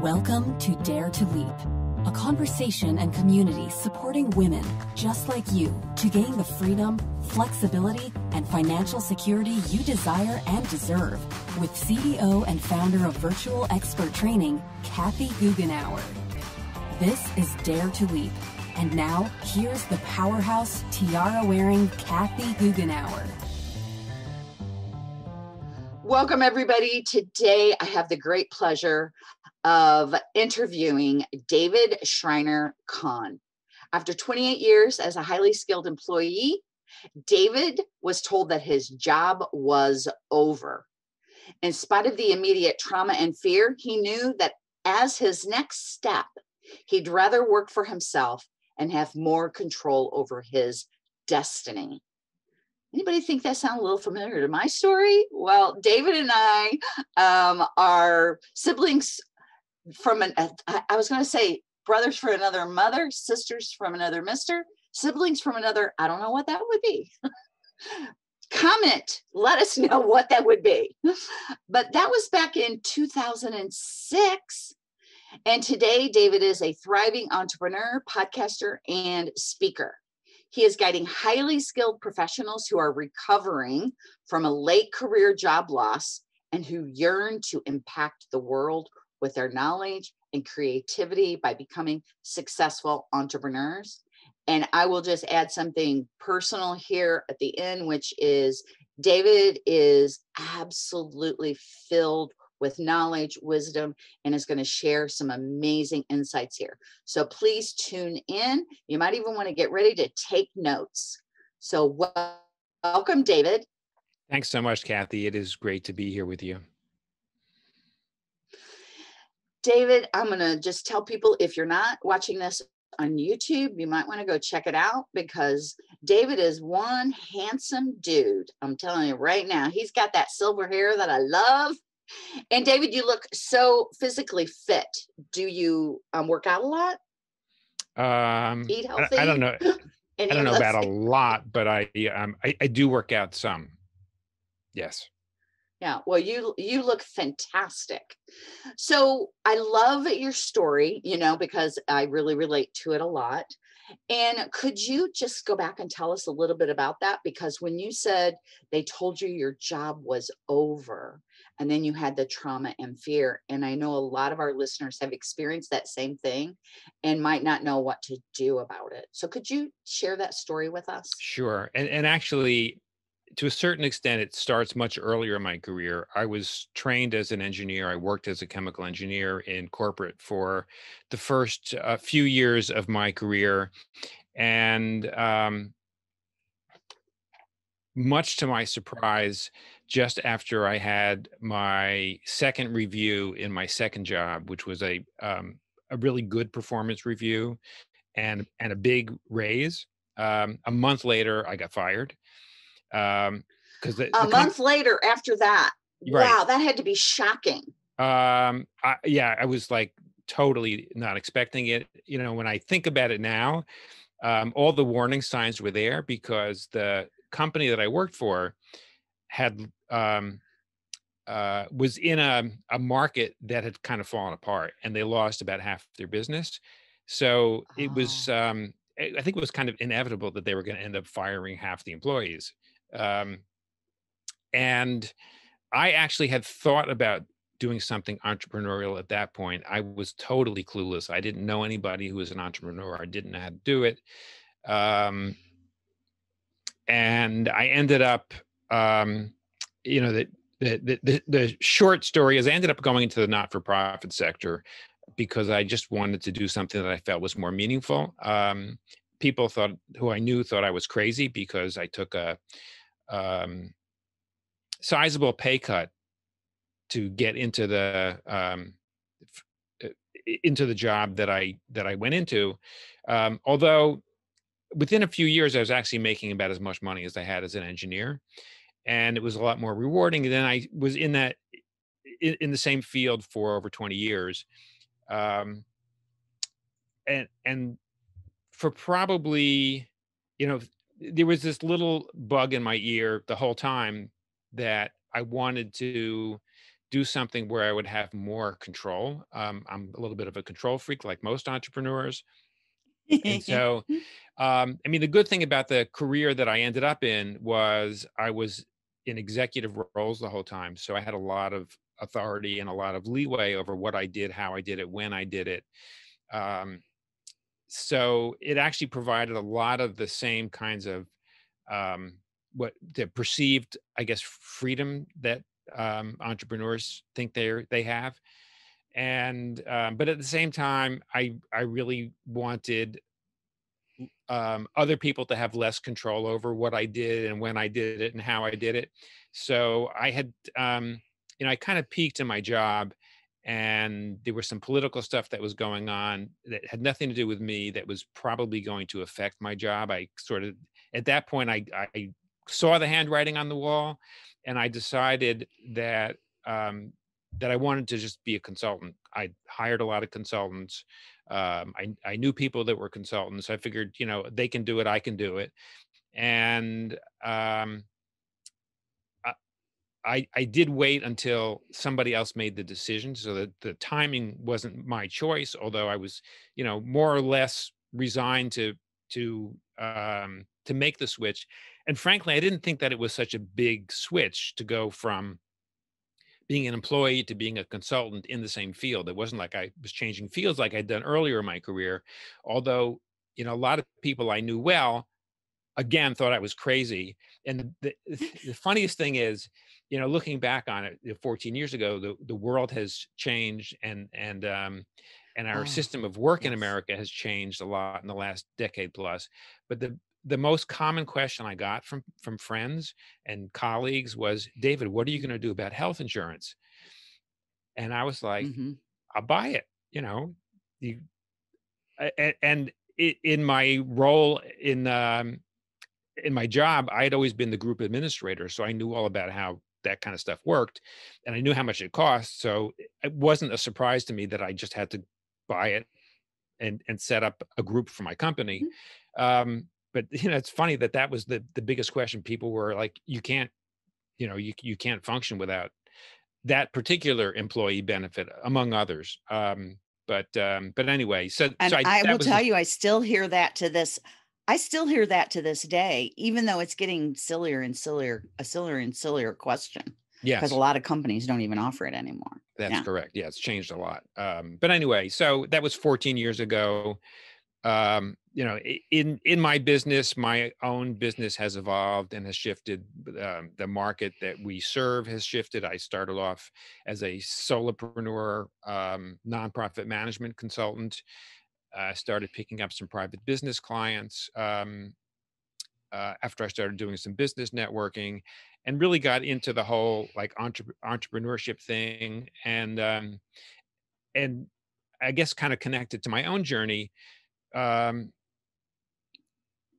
Welcome to Dare to Leap, a conversation and community supporting women just like you to gain the freedom, flexibility, and financial security you desire and deserve with CEO and founder of Virtual Expert Training, Kathy Goughenour. This is Dare to Leap. And now, here's the powerhouse tiara wearing Kathy Goughenour. Welcome, everybody. Today, I have the great pleasure of interviewing David Schreiner Kahn. After 28 years as a highly skilled employee, David was told that his job was over. In spite of the immediate trauma and fear, he knew that as his next step, he'd rather work for himself and have more control over his destiny. Anybody think that sounds a little familiar to my story? Well, David and I um, are siblings from an, uh, I was going to say brothers for another mother, sisters from another mister, siblings from another, I don't know what that would be. Comment, let us know what that would be. But that was back in 2006. And today, David is a thriving entrepreneur, podcaster, and speaker. He is guiding highly skilled professionals who are recovering from a late career job loss and who yearn to impact the world with their knowledge and creativity by becoming successful entrepreneurs. And I will just add something personal here at the end, which is David is absolutely filled with knowledge, wisdom, and is going to share some amazing insights here. So please tune in. You might even want to get ready to take notes. So, welcome, David. Thanks so much, Kathy. It is great to be here with you. David, I'm going to just tell people if you're not watching this on YouTube, you might want to go check it out because David is one handsome dude. I'm telling you right now, he's got that silver hair that I love. And David, you look so physically fit. Do you um, work out a lot? Um, Eat healthy? I, I don't know. I don't know about a lot, but I, um, I I do work out some. Yes. Yeah, well, you you look fantastic. So I love your story, you know, because I really relate to it a lot. And could you just go back and tell us a little bit about that? Because when you said they told you your job was over, and then you had the trauma and fear, and I know a lot of our listeners have experienced that same thing and might not know what to do about it. So could you share that story with us? Sure. And and actually to a certain extent, it starts much earlier in my career. I was trained as an engineer. I worked as a chemical engineer in corporate for the first uh, few years of my career. And um, much to my surprise, just after I had my second review in my second job, which was a um, a really good performance review and and a big raise, um, a month later I got fired um because a the month later after that right. wow that had to be shocking um I, yeah i was like totally not expecting it you know when i think about it now um all the warning signs were there because the company that i worked for had um uh, was in a, a market that had kind of fallen apart and they lost about half their business. So it oh. was, um, I think it was kind of inevitable that they were going to end up firing half the employees. Um, and I actually had thought about doing something entrepreneurial at that point. I was totally clueless. I didn't know anybody who was an entrepreneur. I didn't know how to do it. Um, and I ended up, um, you know, the, the, the, the short story is I ended up going into the not-for-profit sector because I just wanted to do something that I felt was more meaningful. Um, people thought, who I knew thought I was crazy because I took a, um, sizable pay cut to get into the um, uh, into the job that I that I went into. Um, although within a few years, I was actually making about as much money as I had as an engineer, and it was a lot more rewarding. And then I was in that in, in the same field for over twenty years, um, and and for probably you know there was this little bug in my ear the whole time that I wanted to do something where I would have more control. Um, I'm a little bit of a control freak, like most entrepreneurs. and so, um, I mean, the good thing about the career that I ended up in was I was in executive roles the whole time. So I had a lot of authority and a lot of leeway over what I did, how I did it, when I did it. Um, so it actually provided a lot of the same kinds of um, what the perceived, I guess, freedom that um, entrepreneurs think they they have. And um, but at the same time, I I really wanted um, other people to have less control over what I did and when I did it and how I did it. So I had, um, you know, I kind of peaked in my job and there was some political stuff that was going on that had nothing to do with me that was probably going to affect my job. I sort of, at that point, I, I saw the handwriting on the wall and I decided that um, that I wanted to just be a consultant. I hired a lot of consultants. Um, I, I knew people that were consultants. I figured, you know, they can do it, I can do it. And um, I, I did wait until somebody else made the decision so that the timing wasn't my choice, although I was, you know, more or less resigned to to um, to make the switch. And frankly, I didn't think that it was such a big switch to go from being an employee to being a consultant in the same field. It wasn't like I was changing fields like I'd done earlier in my career. Although, you know, a lot of people I knew well, again, thought I was crazy. And the, the funniest thing is, you know, looking back on it 14 years ago, the, the world has changed and, and, um, and our oh, system of work yes. in America has changed a lot in the last decade plus. But the the most common question I got from from friends and colleagues was, David, what are you going to do about health insurance? And I was like, mm-hmm. I'll buy it. You know, you and, and in my role in um, in my job, I had always been the group administrator, so I knew all about how that kind of stuff worked, and I knew how much it cost. So it wasn't a surprise to me that I just had to buy it and and set up a group for my company. Mm-hmm. Um, but you know it's funny that that was the the biggest question people were like you can't you know you you can't function without that particular employee benefit among others um but um but anyway so and so I, I will tell you i still hear that to this i still hear that to this day even though it's getting sillier and sillier a sillier and sillier question yeah because a lot of companies don't even offer it anymore that's yeah. correct yeah it's changed a lot um but anyway so that was 14 years ago um, you know, in in my business, my own business has evolved and has shifted. Um, the market that we serve has shifted. I started off as a solopreneur, um, nonprofit management consultant. I uh, started picking up some private business clients um, uh, after I started doing some business networking, and really got into the whole like entre- entrepreneurship thing, and um, and I guess kind of connected to my own journey um,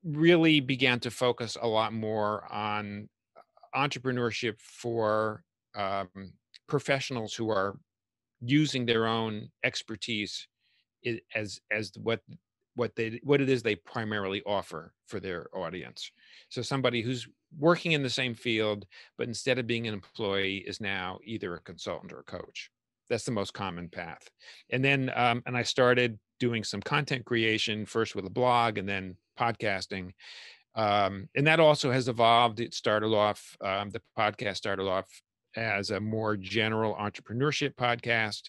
really began to focus a lot more on entrepreneurship for um, professionals who are using their own expertise as as what what they what it is they primarily offer for their audience. So somebody who's working in the same field but instead of being an employee is now either a consultant or a coach. That's the most common path. And then um, and i started doing some content creation first with a blog and then podcasting. Um, and that also has evolved. It started off um, the podcast started off as a more general entrepreneurship podcast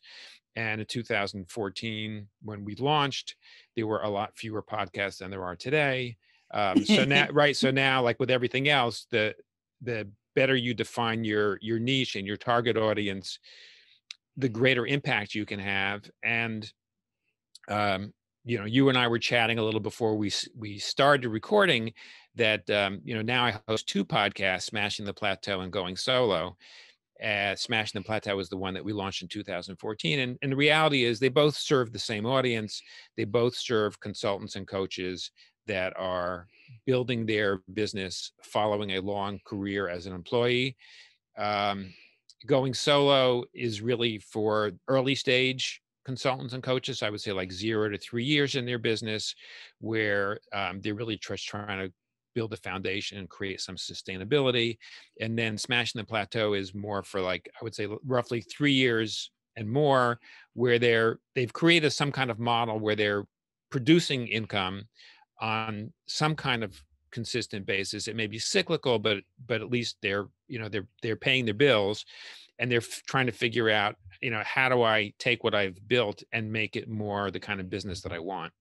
and in 2014 when we launched there were a lot fewer podcasts than there are today um, so now right so now like with everything else the the better you define your your niche and your target audience the greater impact you can have and um, you know, you and I were chatting a little before we we started recording that um, you know now I host two podcasts, Smashing the Plateau and Going Solo. Uh, Smashing the Plateau was the one that we launched in 2014, and, and the reality is they both serve the same audience. They both serve consultants and coaches that are building their business, following a long career as an employee. Um, going solo is really for early stage consultants and coaches, I would say like zero to three years in their business, where um, they're really just trying to build a foundation and create some sustainability. And then smashing the plateau is more for like I would say roughly three years and more, where they're they've created some kind of model where they're producing income on some kind of consistent basis. It may be cyclical, but but at least they're you know they're they're paying their bills, and they're f- trying to figure out you know how do I take what I've built and make it more the kind of business that I want.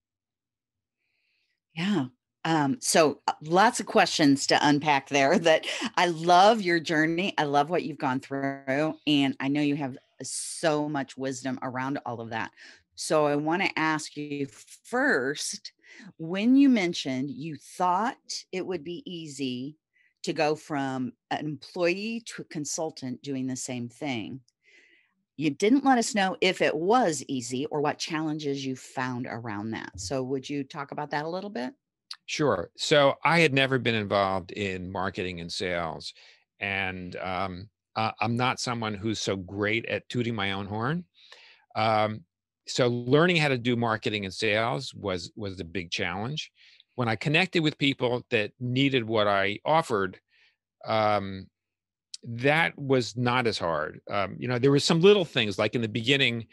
Yeah. Um, so uh, lots of questions to unpack there that I love your journey. I love what you've gone through. And I know you have so much wisdom around all of that. So I want to ask you first when you mentioned you thought it would be easy to go from an employee to a consultant doing the same thing. You didn't let us know if it was easy or what challenges you found around that. So, would you talk about that a little bit? Sure. So, I had never been involved in marketing and sales. And um, uh, I'm not someone who's so great at tooting my own horn. Um, so learning how to do marketing and sales was was a big challenge when i connected with people that needed what i offered um, that was not as hard um, you know there were some little things like in the beginning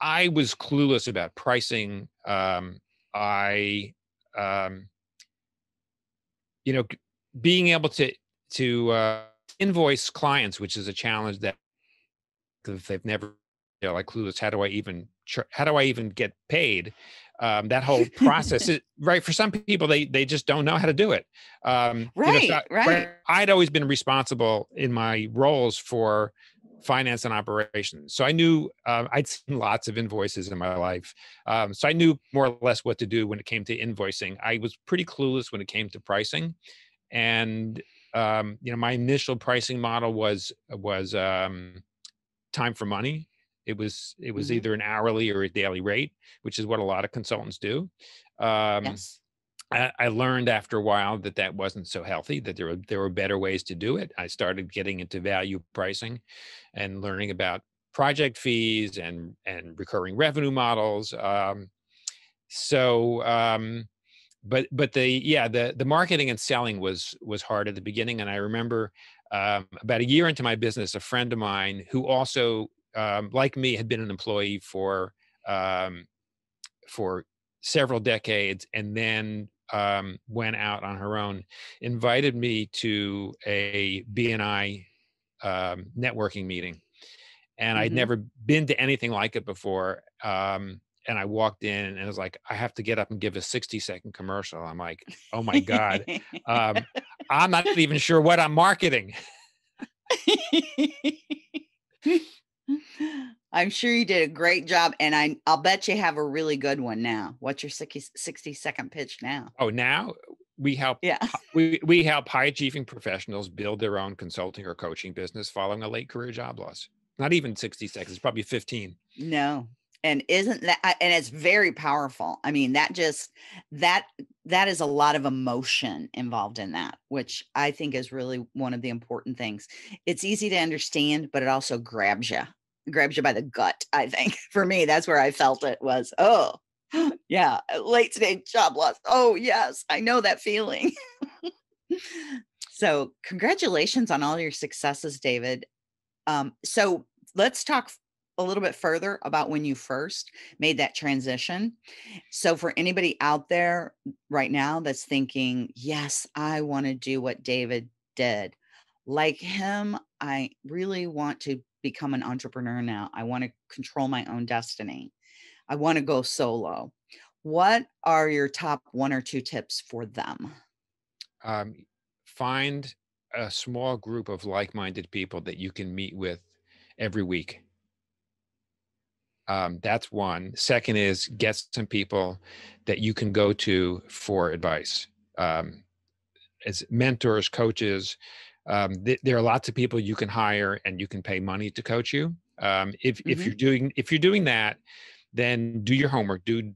i was clueless about pricing um, i um, you know being able to to uh, invoice clients which is a challenge that if they've never you know like clueless how do i even how do I even get paid? Um, that whole process is right for some people they they just don't know how to do it um, right, you know, so, right right i'd always been responsible in my roles for finance and operations so i knew uh, i'd seen lots of invoices in my life um, so i knew more or less what to do when it came to invoicing i was pretty clueless when it came to pricing and um, you know my initial pricing model was was um, time for money it was it was mm-hmm. either an hourly or a daily rate, which is what a lot of consultants do. Um, yes. I, learned after a while that that wasn't so healthy. That there were there were better ways to do it. I started getting into value pricing, and learning about project fees and and recurring revenue models. Um, so, um, but but the yeah the the marketing and selling was was hard at the beginning, and I remember um, about a year into my business, a friend of mine who also um, like me, had been an employee for um, for several decades, and then um, went out on her own. Invited me to a BNI um, networking meeting, and mm-hmm. I'd never been to anything like it before. Um, and I walked in and it was like, I have to get up and give a 60 second commercial. I'm like, oh my God. um, I'm not even sure what I'm marketing. I'm sure you did a great job, and I I'll bet you have a really good one now. What's your 60, 60 second pitch now? Oh, now we help yeah we we help high achieving professionals build their own consulting or coaching business following a late career job loss. Not even 60 seconds, probably 15. No. And isn't that and it's very powerful. I mean, that just that that is a lot of emotion involved in that, which I think is really one of the important things. It's easy to understand, but it also grabs you grabs you by the gut. I think for me, that's where I felt it was, oh, yeah, late stage job loss. Oh, yes, I know that feeling. so, congratulations on all your successes, David. Um, so, let's talk a little bit further about when you first made that transition. So, for anybody out there right now that's thinking, yes, I want to do what David did, like him, I really want to become an entrepreneur now. I want to control my own destiny. I want to go solo. What are your top one or two tips for them? Um, find a small group of like minded people that you can meet with every week. Um, that's one. Second is get some people that you can go to for advice. Um, as mentors, coaches, um, th- there are lots of people you can hire and you can pay money to coach you. Um, if mm-hmm. if you're doing if you're doing that, then do your homework, do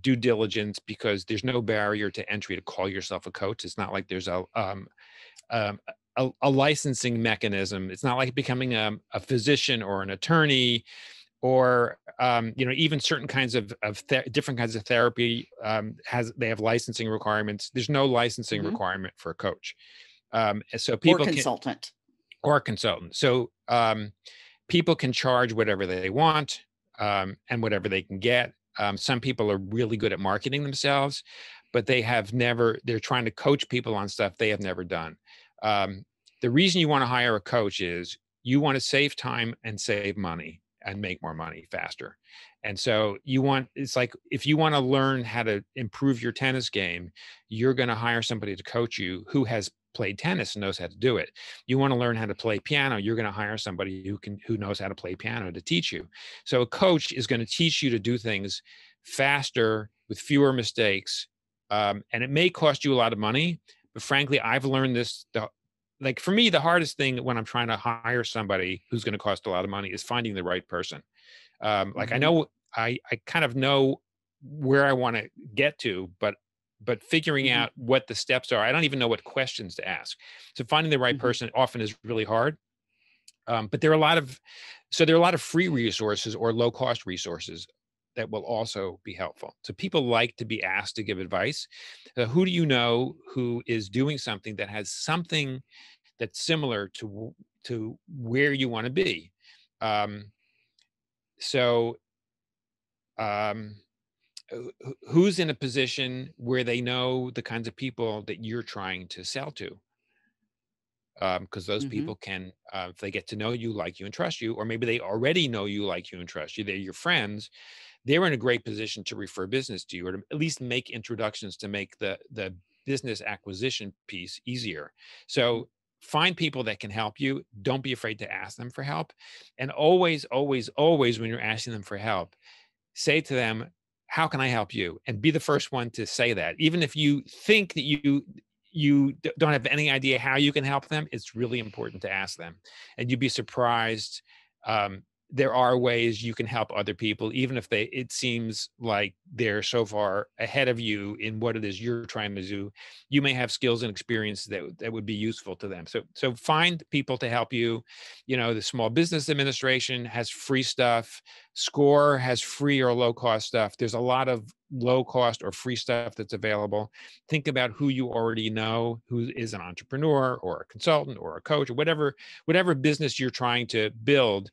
due diligence because there's no barrier to entry to call yourself a coach. It's not like there's a um, um, a, a, licensing mechanism. It's not like becoming a, a physician or an attorney or um, you know even certain kinds of, of th- different kinds of therapy um, has they have licensing requirements there's no licensing Mhm. requirement for a coach um, so or people can, consultant. or consultant. So um, people can charge whatever they want um, and whatever they can get. Um, some people are really good at marketing themselves but they have never they're trying to coach people on stuff they have never done. Um, the reason you want to hire a coach is you want to save time and save money and make more money faster. And so you want it's like if you want to learn how to improve your tennis game you're going to hire somebody to coach you who has played tennis and knows how to do it. You want to learn how to play piano you're going to hire somebody who can who knows how to play piano to teach you. So a coach is going to teach you to do things faster with fewer mistakes um, and it may cost you a lot of money but frankly i've learned this the, like for me the hardest thing when i'm trying to hire somebody who's going to cost a lot of money is finding the right person. Um, like i Mhm. know i i kind of know where i want to get to but but figuring Mhm. out what the steps are i don't even know what questions to ask. So finding the right Mhm. person often is really hard. Um, but there are a lot of so there are a lot of free resources or low cost resources that will also be helpful. So people like to be asked to give advice. Uh, who do you know who is doing something that has something that's similar to to where you want to be? Um, so um, who's in a position where they know the kinds of people that you're trying to sell to. Because those Mhm. people can uh, if they get to know you like you and trust you or maybe they already know you like you and trust you they're your friends they're in a great position to refer business to you or to at least make introductions to make the the business acquisition piece easier. So find people that can help you. Don't be afraid to ask them for help. And always always always when you're asking them for help say to them how can i help you? And be the first one to say that. Even if you think that you you don't have any idea how you can help them it's really important to ask them. And you'd be surprised um, there are ways you can help other people even if they it seems like they're so far ahead of you in what it is you're trying to do you may have skills and experience that that would be useful to them. So so find people to help you. You know the small business administration has free stuff. Score has free or low cost stuff. There's a lot of low cost or free stuff that's available. Think about who you already know who is an entrepreneur or a consultant or a coach or whatever whatever business you're trying to build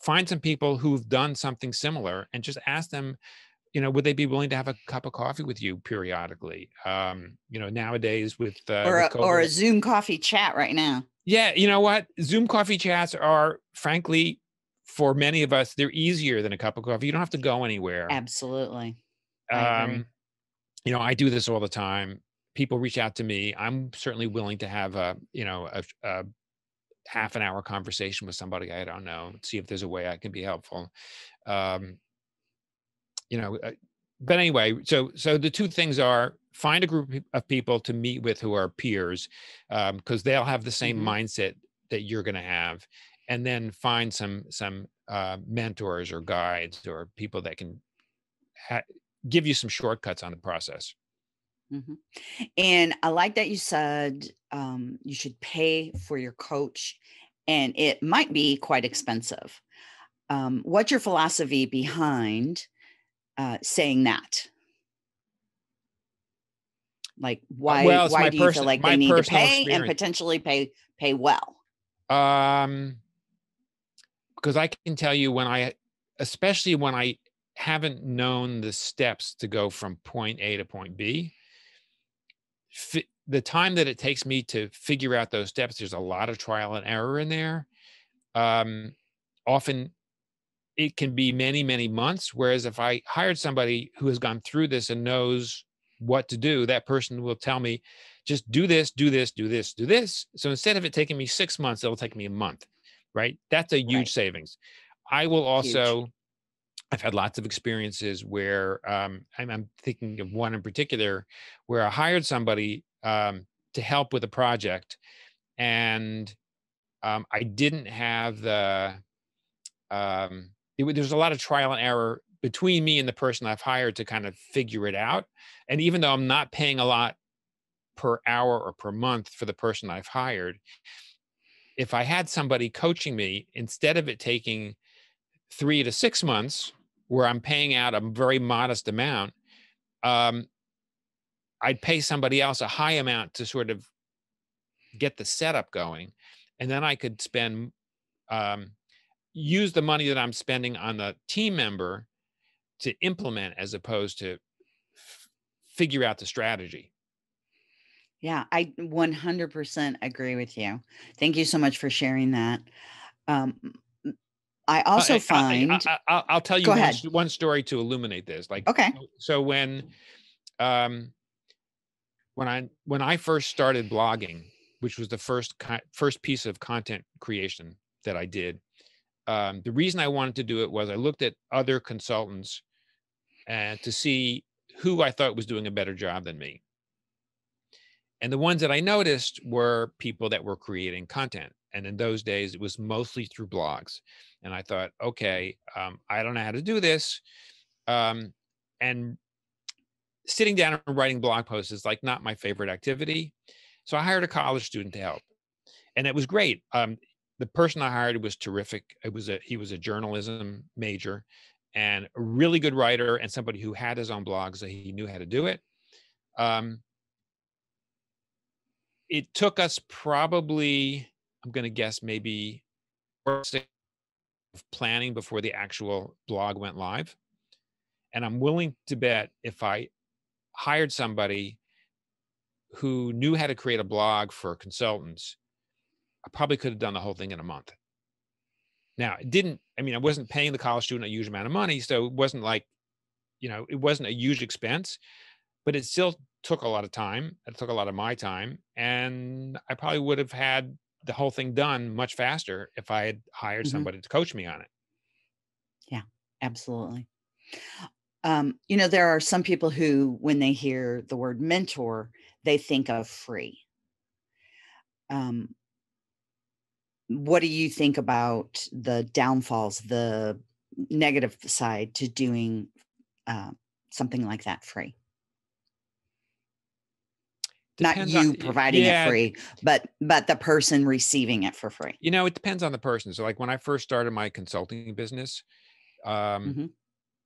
find some people who've done something similar and just ask them you know would they be willing to have a cup of coffee with you periodically? Um you know nowadays with uh, or with a, or a Zoom coffee chat right now. yeah you know what? Zoom coffee chats are frankly for many of us they're easier than a cup of coffee. You don't have to go anywhere. Absolutely. Um you know i do this all the time. People reach out to me. I'm certainly willing to have a you know a, a half an hour conversation with somebody i don't know see if there's a way i can be helpful um you know uh, but anyway so so the two things are find a group of- people to meet with who are peers because they'll have the same Mhm. mindset that you're going to have and then find some some uh, mentors or guides or people that can ha- give you some shortcuts on the process Mhm. And I like that you said um, you should pay for your coach, and it might be quite expensive. Um, what's your philosophy behind uh, saying that? Like, why? well, why do you feel like they need to pay and potentially pay pay well? Um, because I can tell you when I, especially when I haven't known the steps to go from point A to point B, the time that it takes me to figure out those steps, there's a lot of trial and error in there. Um, often it can be many, many months. Whereas if I hired somebody who has gone through this and knows what to do, that person will tell me, just do this, do this, do this, do this. So instead of it taking me six months, it'll take me a month, right? That's a huge Right. savings. I will Huge. also, I've had lots of experiences where um, I'm, I'm thinking of one in particular where I hired somebody um, to help with a project and um, I didn't have the, um, it, there's a lot of trial and error between me and the person I've hired to kind of figure it out. And even though I'm not paying a lot per hour or per month for the person I've hired, if I had somebody coaching me, instead of it taking three to six months, where I'm paying out a very modest amount, um, I'd pay somebody else a high amount to sort of get the setup going, and then I could spend um, use the money that I'm spending on the team member to implement as opposed to f- figure out the strategy. Yeah, I 100% agree with you. Thank you so much for sharing that. Um, I also I, find, I, will tell you one, one story to illuminate this. Like, okay, so when, um, when I when I first started blogging, which was the first first piece of content creation that I did, um, the reason I wanted to do it was I looked at other consultants and to see who I thought was doing a better job than me. And the ones that I noticed were people that were creating content. And in those days, it was mostly through blogs. And I thought, okay, um, I don't know how to do this. Um, and sitting down and writing blog posts is like not my favorite activity. So I hired a college student to help. And it was great. Um, the person I hired was terrific. It was a he was a journalism major and a really good writer and somebody who had his own blog, so he knew how to do it. Um, it took us probably, I'm going to guess, maybe four, six of planning before the actual blog went live. And I'm willing to bet if I hired somebody who knew how to create a blog for consultants, I probably could have done the whole thing in a month. Now, it didn't, I mean, I wasn't paying the college student a huge amount of money. So it wasn't like, you know, it wasn't a huge expense, but it still took a lot of time. It took a lot of my time. And I probably would have had the whole thing done much faster if I had hired Mhm. somebody to coach me on it. Yeah, absolutely. Um, you know, there are some people who, when they hear the word mentor, they think of free. Um, what do you think about the downfalls, the negative side to doing uh, something like that free? Not Depends you on- providing yeah, it free, but but the person receiving it for free. You know, it depends on the person. So, like when I first started my consulting business, um, Mhm.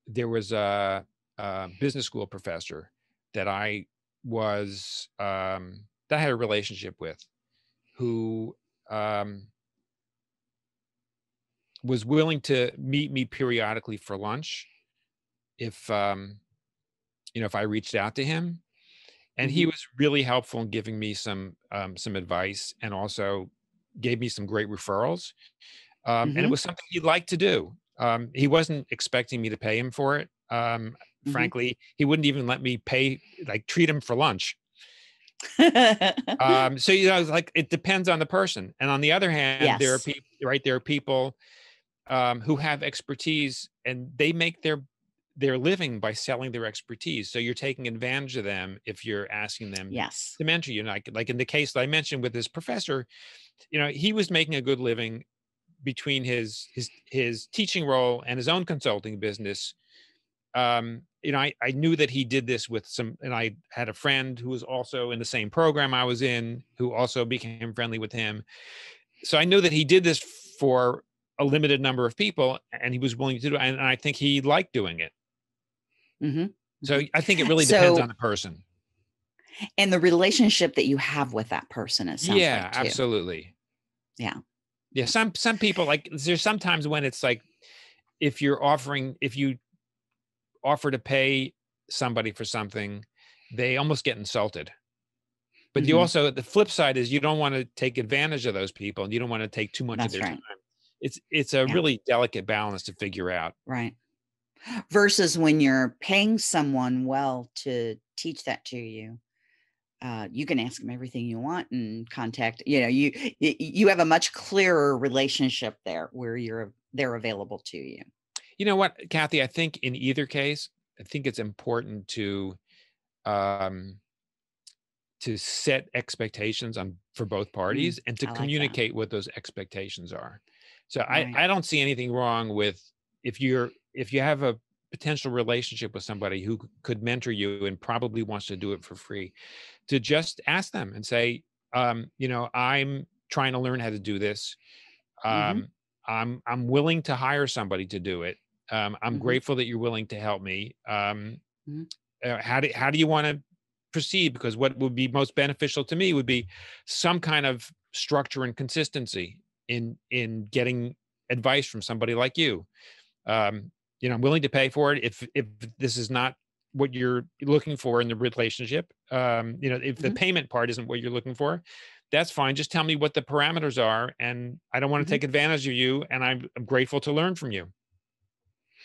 There was a, a business school professor that I was um, that I had a relationship with, who um, was willing to meet me periodically for lunch, if um, you know if I reached out to him, and he Mhm. was really helpful in giving me some um, some advice and also gave me some great referrals. Um, and it Mhm. was something he liked to do. Um, he wasn't expecting me to pay him for it. Um, Mhm. Frankly, he wouldn't even let me pay, like treat him for lunch. Mm-hmm. Um, so you know, it's like it depends on the person. And on the other hand, there are people, right? There are people um, who have expertise, and they make their their living by selling their expertise. So you're taking advantage of them if you're asking them yes. to mentor you. Like like in the case that I mentioned with this professor, you know, he was making a good living between his his his teaching role and his own consulting business. Um, you know, I, I knew that he did this with some, and I had a friend who was also in the same program I was in, who also became friendly with him. So I knew that he did this for a limited number of people, and he was willing to do it. And I think he liked doing it. hmm So I think it really depends So- on the person. And the relationship that you have with that person, it sounds yeah like absolutely Yeah. Yeah some some people like there's sometimes when it's like if you're offering if you offer to pay somebody for something they almost get insulted but you Mhm. also the flip side is you don't want to take advantage of those people and you don't want to take too much That's of their right. time it's it's a Yeah. really delicate balance to figure out Right. Versus when you're paying someone well to teach that to you, uh, you can ask them everything you want and contact. You know, you you have a much clearer relationship there where you're they're available to you. you know what kathy i think in either case i think it's important to um to set expectations on for both parties and to Mm, like that. communicate what those expectations are so Right. i i don't see anything wrong with if you're if you have a potential relationship with somebody who could mentor you and probably wants to do it for free to just ask them and say um you know i'm trying to learn how to do this um Mhm. I'm I'm willing to hire somebody to do it. Um, I'm Mhm. grateful that you're willing to help me. Um, Mhm. uh, how do how do you want to proceed? Because what would be most beneficial to me would be some kind of structure and consistency in in getting advice from somebody like you. Um, you know, I'm willing to pay for it if if this is not what you're looking for in the relationship. Um, you know, if the Mhm. payment part isn't what you're looking for, that's fine. Just tell me what the parameters are, and I don't want to Mhm. take advantage of you, and I'm, I'm grateful to learn from you.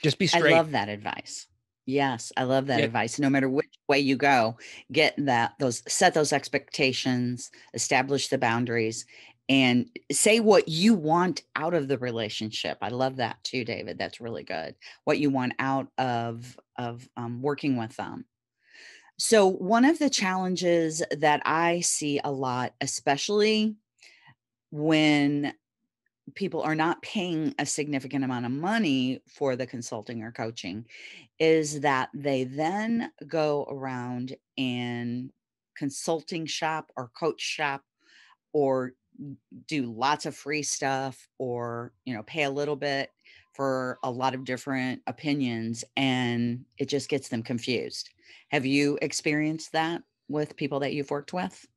Just be straight. I love that advice. Yes, I love that Yeah. advice. No matter which way you go, get that those set those expectations, establish the boundaries and say what you want out of the relationship. I love that too, David. That's really good. What you want out of of um, working with them. So one of the challenges that I see a lot, especially when people are not paying a significant amount of money for the consulting or coaching is that they then go around and consulting shop or coach shop or do lots of free stuff or you know pay a little bit for a lot of different opinions and it just gets them confused have you experienced that with people that you've worked with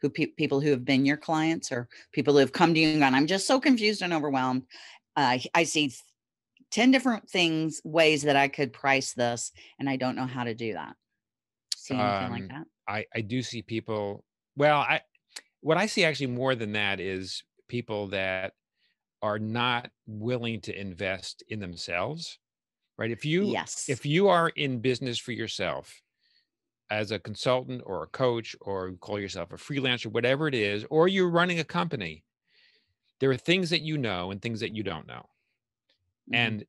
who pe- people who have been your clients or people who have come to you and gone, I'm just so confused and overwhelmed. Uh, I see 10 different things, ways that I could price this, and I don't know how to do that. See anything like Um, that? I, I do see people. Well, I what I see actually more than that is people that are not willing to invest in themselves. Right? If you Yes. if you are in business for yourself as a consultant or a coach or call yourself a freelancer whatever it is or you're running a company there are things that you know and things that you don't know Mhm. and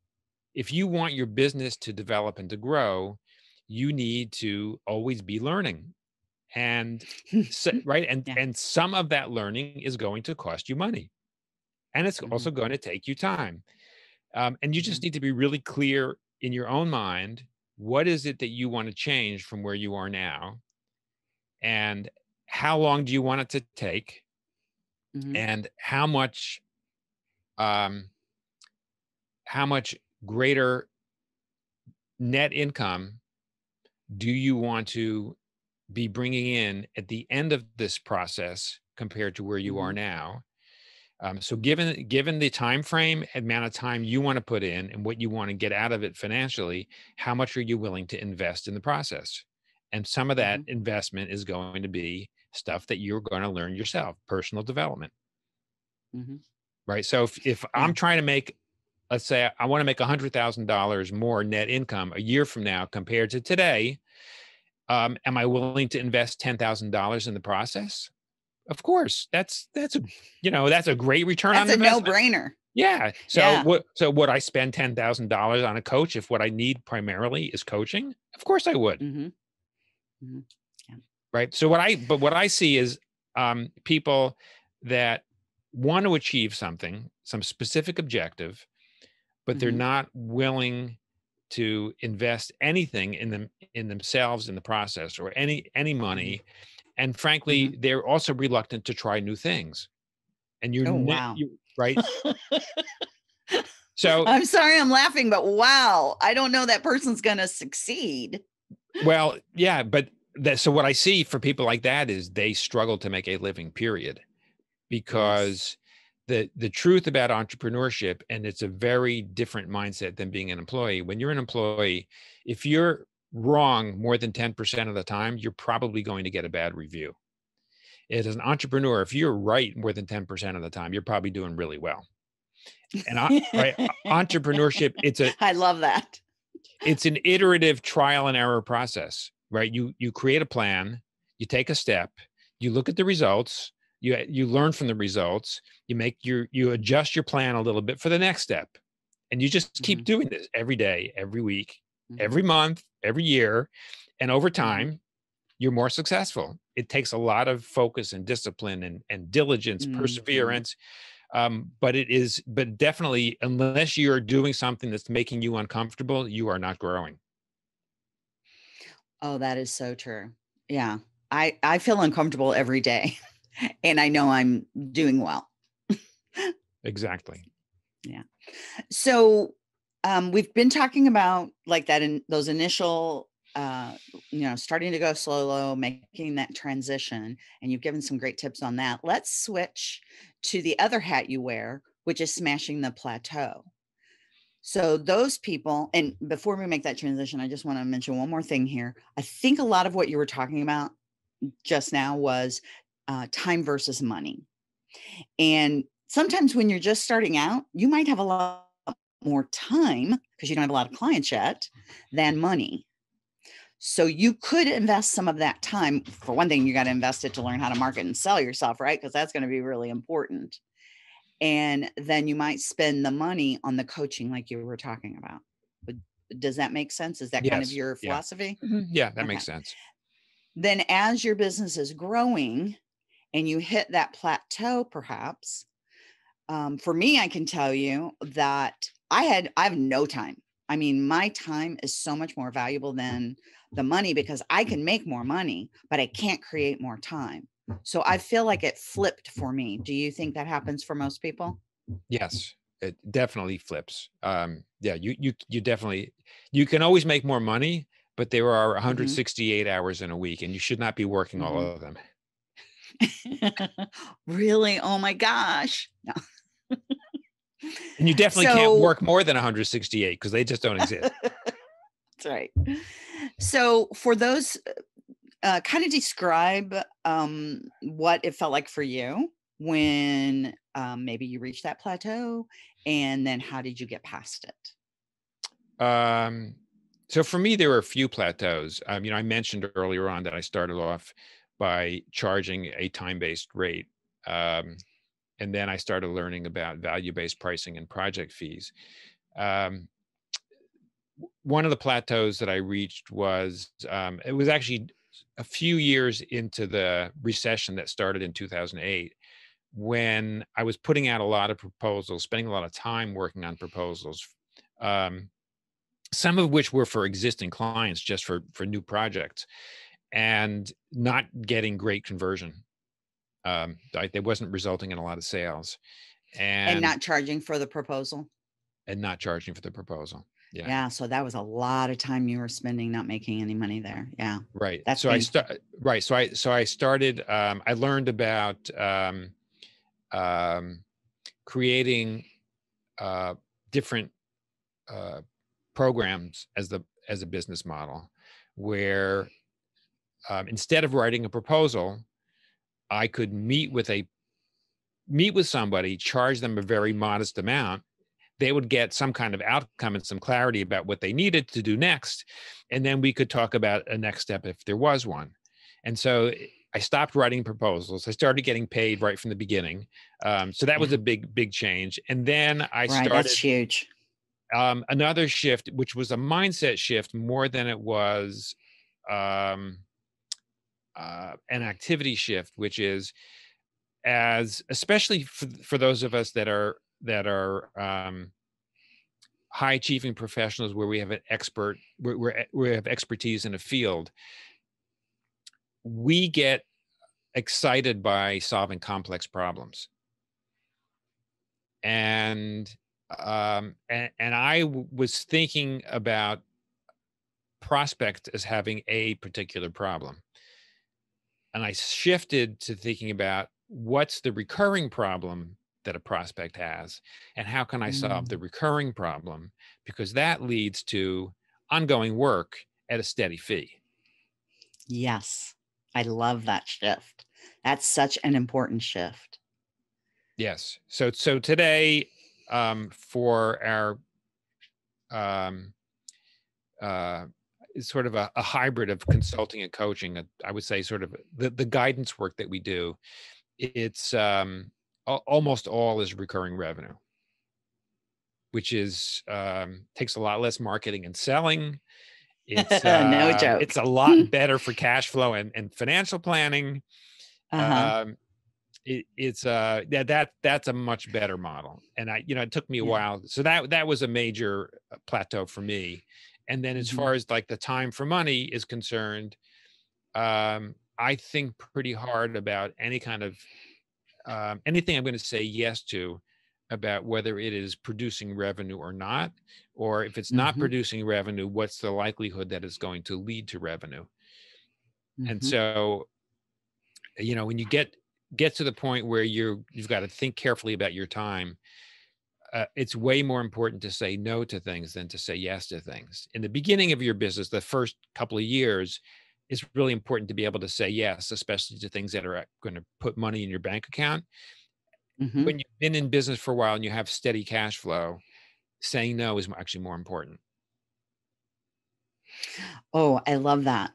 if you want your business to develop and to grow you need to always be learning and so, right and Yeah. and some of that learning is going to cost you money and it's Mhm. also going to take you time um, and you just Mhm. need to be really clear in your own mind what is it that you want to change from where you are now and how long do you want it to take Mhm. and how much um how much greater net income do you want to be bringing in at the end of this process compared to where you are Mhm. now. Um, so given given the time frame amount of time you want to put in and what you want to get out of it financially how much are you willing to invest in the process? And some of that investment is going to be stuff that you're going to learn yourself personal development. Mhm. right? So if, if i'm trying to make let's say i want to make $100000 more net income a year from now compared to today um, am i willing to invest $10000 in the process? Of course. That's that's a you know that's a great return That's on a investment. no brainer. yeah. So Yeah. what so would i spend $10000 on a coach if what i need primarily is coaching? Of course i would. Hmm right? So what i but what i see is um, people that want to achieve something some specific objective but they're Mhm. not willing to invest anything in them in themselves in the process or any any mm-hmm. money and frankly mm-hmm. they're also reluctant to try new things and you're Oh, ne- wow. you- right so I'm sorry I'm laughing, but wow, I don't know that person's going to succeed. Well, yeah, but that so what I see for people like that is they struggle to make a living, period. Because the the truth about entrepreneurship, and it's a very different mindset than being an employee. When you're an employee, if you're wrong more than 10% of the time, you're probably going to get a bad review. As an entrepreneur, if you're right more than 10% of the time, you're probably doing really well. And I, right, entrepreneurship, it's a I love that. it's an iterative trial and error process right you you create a plan you take a step you look at the results you you learn from the results you make your you adjust your plan a little bit for the next step and you just keep Mhm. doing this every day every week Mhm. every month every year and over Mm-hmm. time you're more successful it takes a lot of focus and discipline and, and diligence Mhm. perseverance um, but it is but definitely unless you're doing something that's making you uncomfortable you are not growing Oh, that is so true. Yeah. I I feel uncomfortable every day and I know I'm doing well. exactly Yeah. So um, we've been talking about like that in those initial uh, you know, starting to go slow, making that transition, and you've given some great tips on that. Let's switch to the other hat you wear, which is smashing the plateau. So those people, and before we make that transition, I just want to mention one more thing here. I think a lot of what you were talking about just now was uh, time versus money. And sometimes when you're just starting out, you might have a lot more time because you don't have a lot of clients yet than money. So you could invest some of that time. For one thing, you got to invest it to learn how to market and sell yourself, right? Because that's going to be really important. And then you might spend the money on the coaching, like you were talking about. But does that make sense? Is that yes. kind of your philosophy? Yeah, mm-hmm. yeah that okay. makes sense. Then, as your business is growing and you hit that plateau, perhaps, um, for me, I can tell you that I had I have no time. I mean, my time is so much more valuable than the money because I can make more money, but I can't create more time. So I feel like it flipped for me. Do you think that happens for most people? Yes, it definitely flips. Um, yeah, you you you definitely you can always make more money, but there are 168 mm-hmm. hours in a week, and you should not be working mm-hmm. all of them. really? Oh my gosh! No. and you definitely so, can't work more than 168 because they just don't exist. That's right. So, for those, uh, kind of describe um, what it felt like for you when um, maybe you reached that plateau, and then how did you get past it? Um, so for me, there were a few plateaus. Um, you know, I mentioned earlier on that I started off by charging a time-based rate, um, and then I started learning about value-based pricing and project fees. Um, one of the plateaus that I reached was um, it was actually a few years into the recession that started in 2008 when I was putting out a lot of proposals, spending a lot of time working on proposals, um, some of which were for existing clients, just for for new projects, and not getting great conversion. Um, it wasn't resulting in a lot of sales, and, and not charging for the proposal, and not charging for the proposal. Yeah. yeah. So that was a lot of time you were spending not making any money there. Yeah. Right. That's so I start right. So I so I started um I learned about um um creating uh different uh programs as the as a business model where um, instead of writing a proposal, I could meet with a meet with somebody, charge them a very modest amount, they would get some kind of outcome and some clarity about what they needed to do next. And then we could talk about a next step if there was one. And so I stopped writing proposals. I started getting paid right from the beginning. Um, so that was a big, big change. And then I right, started. That's huge. Um, another shift, which was a mindset shift more than it was um, uh, an activity shift, which is as especially for, for those of us that are that are um, high achieving professionals where we have an expert where, we have expertise in a field we get excited by solving complex problems. And um, and, and I w- was thinking about prospect as having a particular problem and i shifted to thinking about what's the recurring problem that a prospect has and how can i solve mm. the recurring problem? Because that leads to ongoing work at a steady fee. Yes. I love that shift. That's such an important shift. Yes. So so today um, for our um, uh, sort of a, a, hybrid of consulting and coaching. I would say sort of the, the guidance work that we do. It's um, almost all is recurring revenue, which is um, takes a lot less marketing and selling. It's uh, no joke. It's a lot better for cash flow and, and financial planning. Uh-huh. Um, it, it's uh yeah that that's a much better model and i you know it took me a yeah. while so that that was a major uh, plateau for me and then as mm-hmm. far as like the time for money is concerned um i think pretty hard about any kind of um, anything I'm going to say yes to about whether it is producing revenue or not, or if it's not Mhm. producing revenue, what's the likelihood that it's going to lead to revenue? And Mhm. so, you know, when you get get to the point where you're you've got to think carefully about your time, uh, it's way more important to say no to things than to say yes to things. In the beginning of your business, the first couple of years, it's really important to be able to say yes, especially to things that are going to put money in your bank account. Mhm. When you've been in business for a while and you have steady cash flow, saying no is actually more important. Oh, I love that.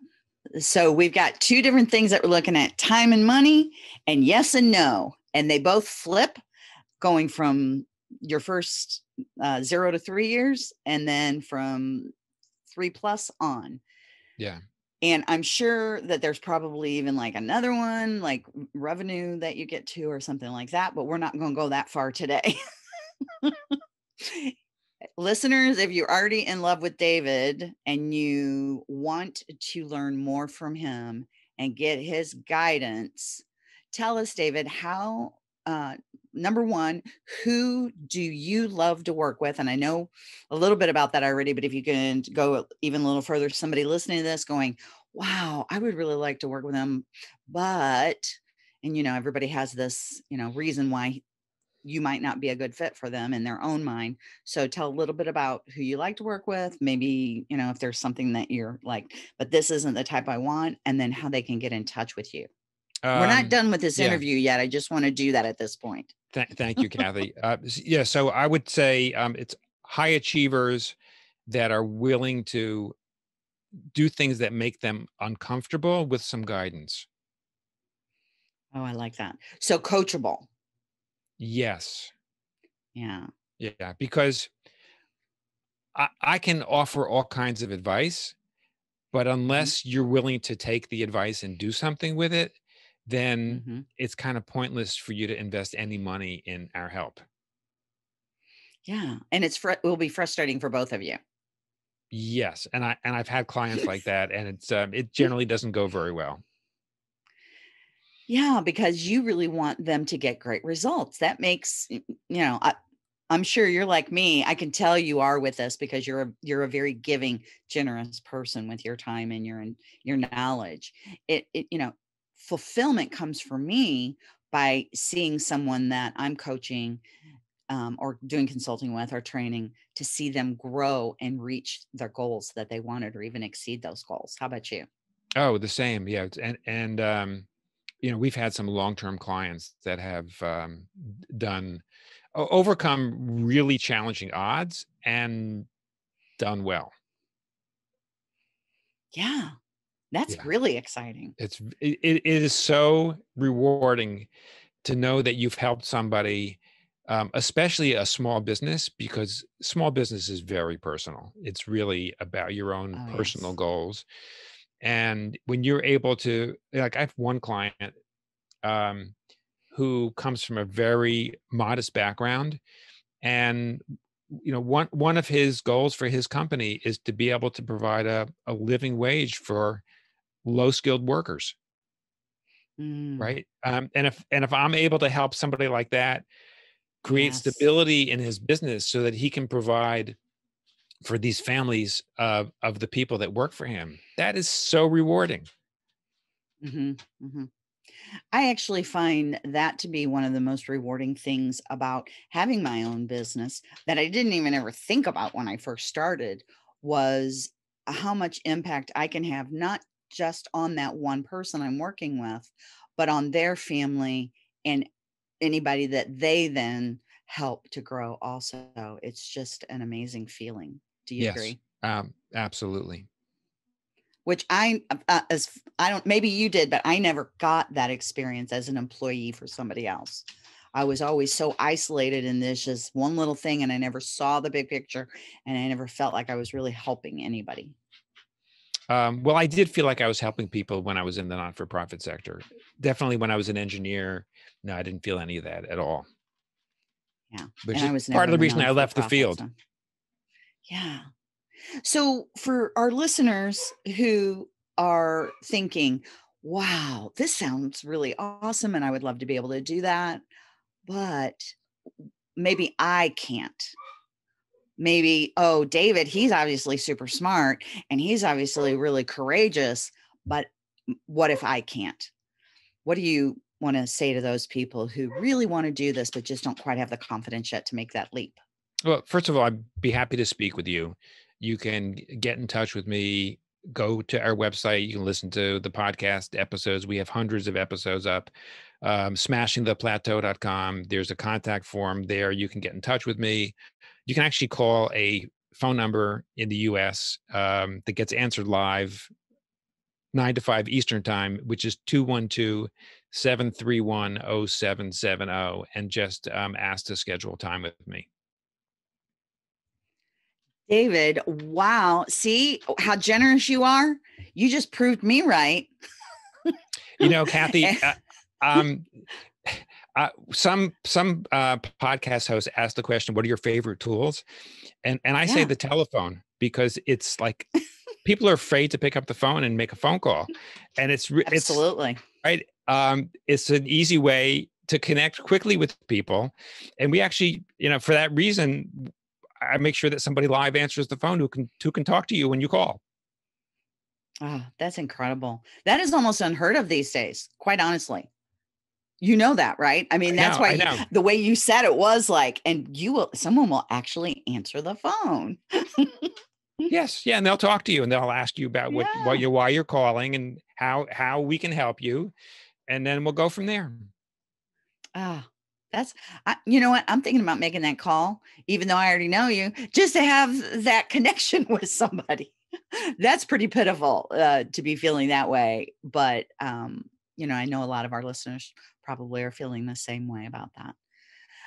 So we've got two different things that we're looking at time and money, and yes and no. And they both flip going from your first uh, zero to three years and then from three plus on. Yeah. And I'm sure that there's probably even like another one, like revenue that you get to or something like that, but we're not going to go that far today. Listeners, if you're already in love with David and you want to learn more from him and get his guidance, tell us, David, how, uh, number one, who do you love to work with? And I know a little bit about that already, but if you can go even a little further, somebody listening to this going, wow, I would really like to work with them, but, and you know, everybody has this, you know, reason why you might not be a good fit for them in their own mind. So tell a little bit about who you like to work with, maybe, you know, if there's something that you're like, but this isn't the type I want, and then how they can get in touch with you. We're not Um, done with this yeah. interview yet. I just want to do that at this point. Th- thank you, Kathy. uh, yeah, so I would say um, it's high achievers that are willing to do things that make them uncomfortable with some guidance. Oh, I like that. So coachable. Yes. Yeah. Yeah, because I, I can offer all kinds of advice, but unless you're willing to take the advice and do something with it, then Mhm. it's kind of pointless for you to invest any money in our help. Yeah. And it's fr- will be frustrating for both of you. Yes, and I and I've had clients like that, and it's um, it generally doesn't go very well. Yeah, because you really want them to get great results. That makes you know, I, I'm sure you're like me. I can tell you are with us because you're a you're a very giving, generous person with your time and your and your knowledge. It it you know, fulfillment comes for me by seeing someone that I'm coaching um, or doing consulting with or training to see them grow and reach their goals that they wanted or even exceed those goals. How about you? Oh, the same, yeah, and and um, you know we've had some long-term clients that have um, done overcome really challenging odds and done well. Yeah, that's Yeah. really exciting. It's it, it is so rewarding to know that you've helped somebody, um, especially a small business, because small business is very personal. It's really about your own Oh, personal yes. goals. And when you're able to, like, I have one client um, who comes from a very modest background, and you know, one one of his goals for his company is to be able to provide a, a living wage for low skilled workers Mm, right um, and if and if i'm able to help somebody like that create Yes. stability in his business so that he can provide for these families of of the people that work for him that is so rewarding mhm, mhm. I actually find that to be one of the most rewarding things about having my own business that I didn't even ever think about when I first started was how much impact I can have, not just on that one person I'm working with, but on their family and anybody that they then help to grow also. It's just an amazing feeling. Do you yes agree? um, absolutely which I uh, as I don't maybe you did, but I never got that experience as an employee for somebody else. I was always so isolated in this just one little thing, and I never saw the big picture, and I never felt like I was really helping anybody. Um, well i did feel like i was helping people when i was in the not-for-profit sector definitely when i was an engineer no i didn't feel any of that at all Yeah, which and I is was part of the reason i left the field Yeah. So for our listeners who are thinking, "Wow, this sounds really awesome, and I would love to be able to do that," but maybe I can't. Maybe, oh, David, he's obviously super smart and he's obviously really courageous, but what if I can't? What do you want to say to those people who really want to do this, but just don't quite have the confidence yet to make that leap? Well, first of all, I'd be happy to speak with you. You can get in touch with me. Go to our website. You can listen to the podcast episodes. We have hundreds of episodes up. Um, smashingtheplateau.com. There's a contact form there. You can get in touch with me. You can actually call a phone number in the US um, that gets answered live, 9 to 5 Eastern Time, which is 212 731 0770, and just um, ask to schedule time with me. David, wow. See how generous you are? You just proved me right. you know, Kathy, uh, um, uh, some some uh, podcast hosts ask the question, "What are your favorite tools?" And and I yeah. say the telephone because it's like people are afraid to pick up the phone and make a phone call, and it's absolutely it's, right. Um, it's an easy way to connect quickly with people, and we actually, you know, for that reason, I make sure that somebody live answers the phone who can who can talk to you when you call. Oh, that's incredible. That is almost unheard of these days, quite honestly. You know that, right? I mean, that's I know, why the way you said it was like, and you will, someone will actually answer the phone. yes, yeah, and they'll talk to you and they'll ask you about what, yeah. what you, why you're calling and how how we can help you, and then we'll go from there. Ah, that's, I, you know what? I'm thinking about making that call, even though I already know you, just to have that connection with somebody. That's pretty pitiful uh, to be feeling that way. But, um, you know, I know a lot of our listeners probably are feeling the same way about that.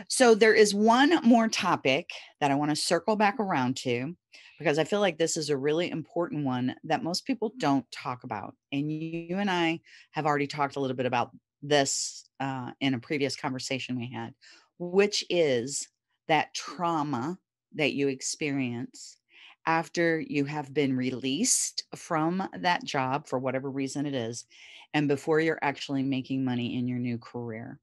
So there is one more topic that I want to circle back around to because I feel like this is a really important one that most people don't talk about. And you and I have already talked a little bit about this uh, in a previous conversation we had, which is that trauma that you experience after you have been released from that job for whatever reason it is, and before you're actually making money in your new career.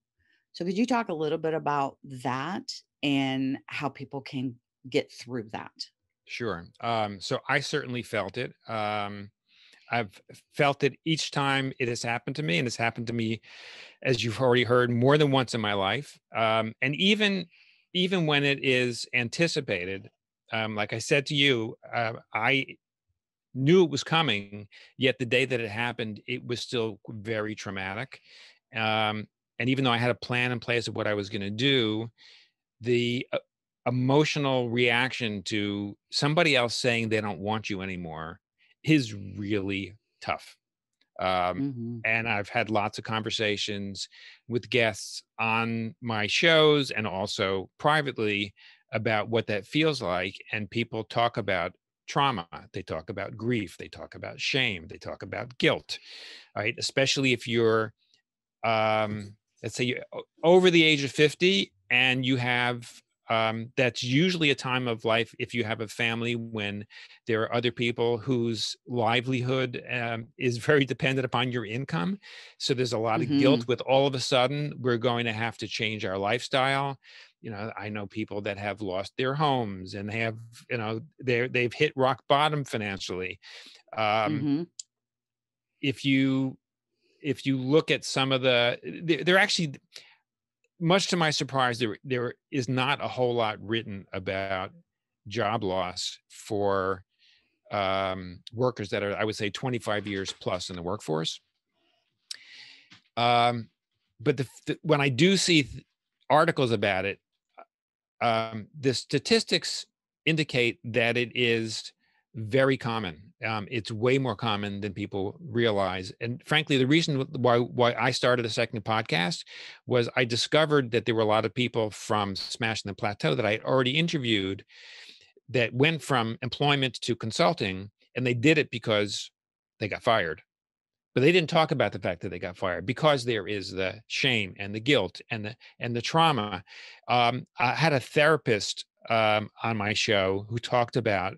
So, could you talk a little bit about that and how people can get through that? Sure. Um, so, I certainly felt it. Um, I've felt it each time it has happened to me, and it's happened to me, as you've already heard, more than once in my life. Um, and even even when it is anticipated, um, like I said to you, uh, I knew it was coming. Yet the day that it happened, it was still very traumatic. Um, and even though I had a plan in place of what I was going to do, the uh, emotional reaction to somebody else saying they don't want you anymore is really tough. Um, mm-hmm. And I've had lots of conversations with guests on my shows and also privately about what that feels like. And people talk about trauma, they talk about grief, they talk about shame, they talk about guilt, right? Especially if you're, um, let's say, you're over the age of 50 and you have um, that's usually a time of life if you have a family when there are other people whose livelihood um, is very dependent upon your income so there's a lot mm-hmm. of guilt with all of a sudden we're going to have to change our lifestyle you know i know people that have lost their homes and they have you know they they've hit rock bottom financially um, mm-hmm. if you if you look at some of the they're actually much to my surprise, there there is not a whole lot written about job loss for um, workers that are, I would say, 25 years plus in the workforce. Um, but the, the, when I do see th- articles about it, um, the statistics indicate that it is very common. Um, it's way more common than people realize. And frankly, the reason why why I started a second podcast was I discovered that there were a lot of people from Smashing the Plateau that I had already interviewed that went from employment to consulting, and they did it because they got fired. But they didn't talk about the fact that they got fired because there is the shame and the guilt and the and the trauma. Um, I had a therapist um, on my show who talked about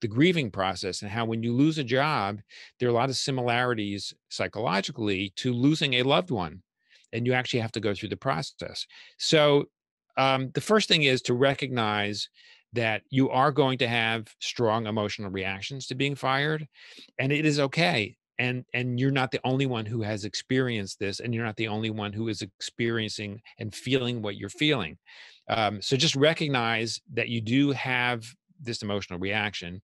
the grieving process and how when you lose a job, there are a lot of similarities psychologically to losing a loved one. And you actually have to go through the process. So um, the first thing is to recognize that you are going to have strong emotional reactions to being fired and it is okay and and you're not the only one who has experienced this and you're not the only one who is experiencing and feeling what you're feeling. Um, so just recognize that you do have this emotional reaction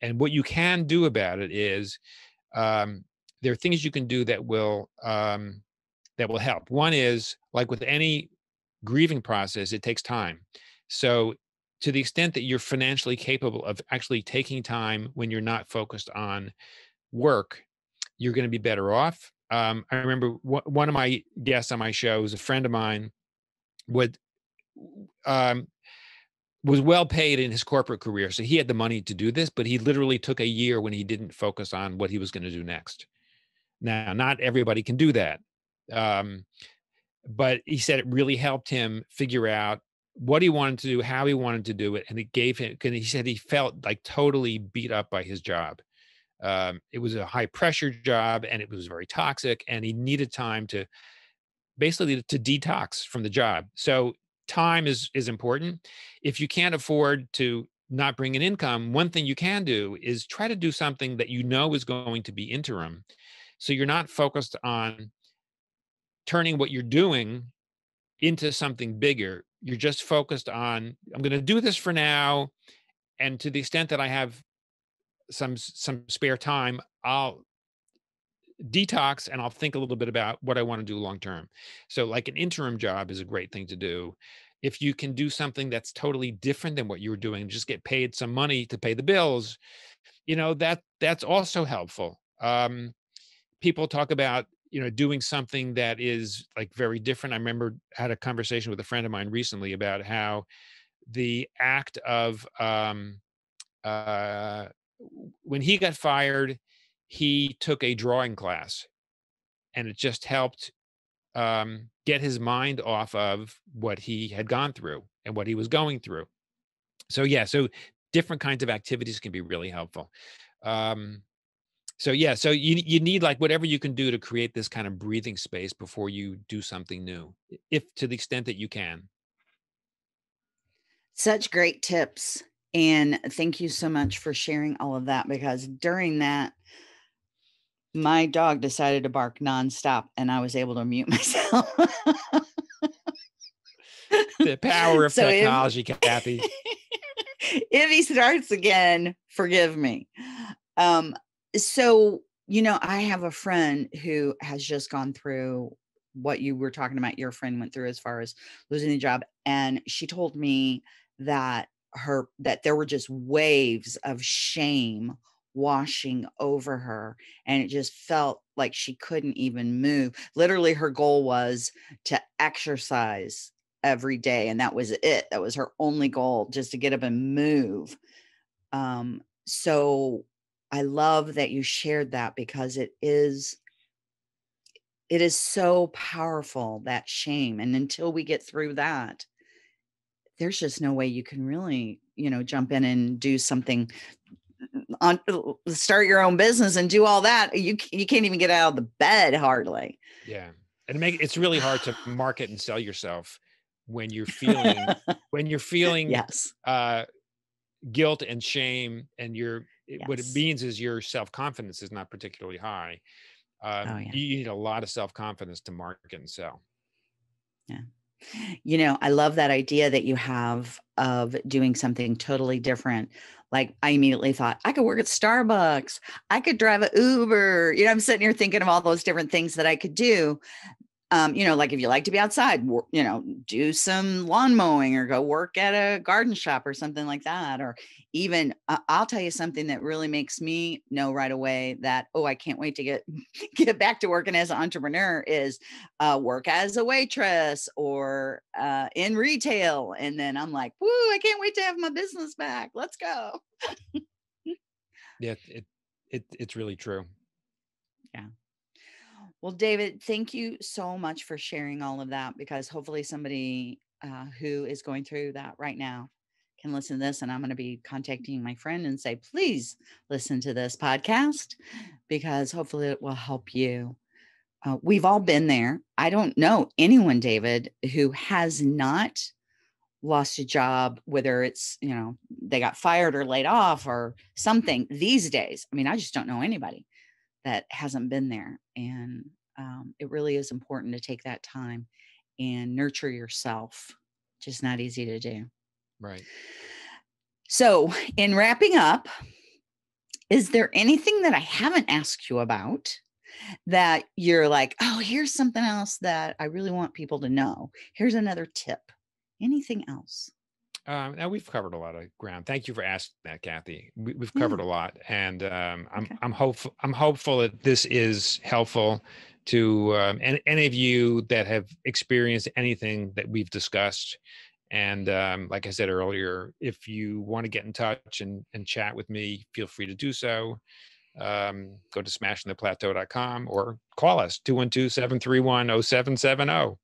and what you can do about it is um, there are things you can do that will um, that will help. One is like with any grieving process it takes time. So to the extent that you're financially capable of actually taking time when you're not focused on work, you're going to be better off. Um, I remember one of my guests on my show was a friend of mine. Would um, was well paid in his corporate career, so he had the money to do this. But he literally took a year when he didn't focus on what he was going to do next. Now, not everybody can do that, um, but he said it really helped him figure out what he wanted to do, how he wanted to do it, and it gave him. He said he felt like totally beat up by his job. Um, it was a high pressure job, and it was very toxic, and he needed time to basically to detox from the job. So time is is important. If you can't afford to not bring an income, one thing you can do is try to do something that you know is going to be interim. So you're not focused on turning what you're doing into something bigger you're just focused on i'm going to do this for now and to the extent that i have some some spare time i'll detox and i'll think a little bit about what i want to do long term. So like an interim job is a great thing to do. If you can do something that's totally different than what you were doing just get paid some money to pay the bills you know that that's also helpful. Um, people talk about you know doing something that is like very different. I remember had a conversation with a friend of mine recently about how the act of um uh when he got fired he took a drawing class and it just helped um get his mind off of what he had gone through and what he was going through. So yeah so different kinds of activities can be really helpful. Um so yeah so you you need like whatever you can do to create this kind of breathing space before you do something new if to the extent that you can. Such great tips and thank you so much for sharing all of that because during that my dog decided to bark nonstop and i was able to mute myself. The power of so technology if, kathy. if he starts again forgive me. Um so you know i have a friend who has just gone through what you were talking about your friend went through as far as losing the job and she told me that her that there were just waves of shame washing over her and it just felt like she couldn't even move. Literally her goal was to exercise every day and that was it. That was her only goal just to get up and move. Um so I love that you shared that because it is it is so powerful that shame and until we get through that there's just no way you can really you know jump in and do something on start your own business and do all that you you can't even get out of the bed hardly yeah and make it's really hard to market and sell yourself when you're feeling when you're feeling yes uh guilt and shame and you're yes. what it means is your self confidence is not particularly high. Um, oh, yeah. you, you need a lot of self confidence to market and sell. Yeah. You know, I love that idea that you have of doing something totally different. Like I immediately thought I could work at Starbucks. I could drive an Uber. You know, I'm sitting here thinking of all those different things that I could do um, you know, like if you like to be outside, you know, do some lawn mowing or go work at a garden shop or something like that. Or even, uh, I'll tell you something that really makes me know right away that, oh, I can't wait to get get back to working as an entrepreneur is uh, work as a waitress or uh, in retail. And then I'm like, woo, I can't wait to have my business back. Let's go. yeah, it, it it's really true. Yeah. Well, David, thank you so much for sharing all of that because hopefully somebody uh, who is going through that right now can listen to this. And I'm going to be contacting my friend and say, please listen to this podcast because hopefully it will help you. Uh, we've all been there. I don't know anyone, David, who has not lost a job, whether it's, you know, they got fired or laid off or something these days. I mean, I just don't know anybody that hasn't been there. And um, it really is important to take that time and nurture yourself. Just not easy to do. Right. So, in wrapping up, is there anything that I haven't asked you about that you're like, oh, here's something else that I really want people to know? Here's another tip. Anything else? Um, now we've covered a lot of ground. Thank you for asking that, Kathy. We, have covered yeah. a lot, and um, I'm okay. I'm hopeful I'm hopeful that this is helpful to um, any, any of you that have experienced anything that we've discussed. And um, like I said earlier, if you want to get in touch and, and chat with me, feel free to do so. Um, go to smashingtheplateau.com or call us 212 731 0770.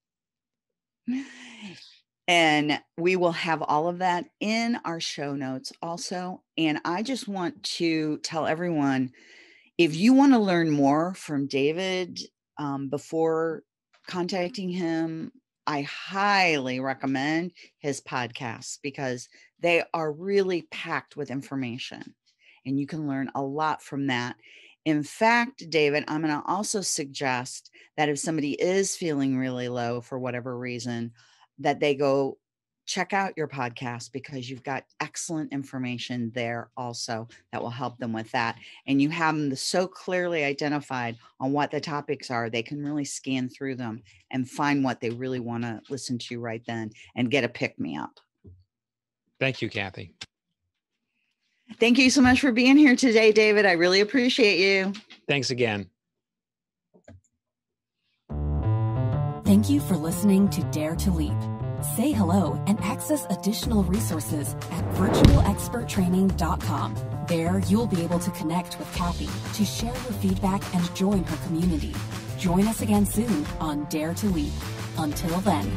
And we will have all of that in our show notes also. And I just want to tell everyone if you want to learn more from David um, before contacting him, I highly recommend his podcasts because they are really packed with information and you can learn a lot from that. In fact, David, I'm going to also suggest that if somebody is feeling really low for whatever reason, that they go check out your podcast because you've got excellent information there also that will help them with that. And you have them so clearly identified on what the topics are, they can really scan through them and find what they really want to listen to right then and get a pick me up. Thank you, Kathy. Thank you so much for being here today, David. I really appreciate you. Thanks again. Thank you for listening to Dare to Leap. Say hello and access additional resources at virtualexperttraining.com. There, you'll be able to connect with Kathy to share your feedback and join her community. Join us again soon on Dare to Leap. Until then.